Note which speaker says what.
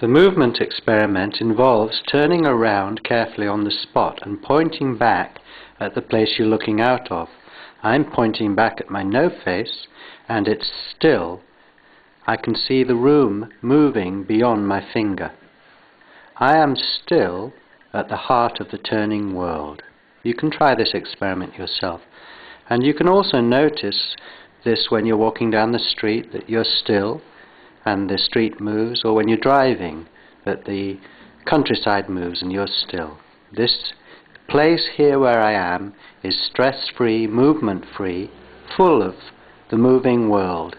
Speaker 1: The movement experiment involves turning around carefully on the spot and pointing back at the place you're looking out of. I'm pointing back at my no face and it's still. I can see the room moving beyond my finger. I am still at the heart of the turning world. You can try this experiment yourself. And you can also notice this when you're walking down the street that you're still and the street moves, or when you're driving that the countryside moves and you're still. This place here where I am is stress free, movement free, full of the moving world.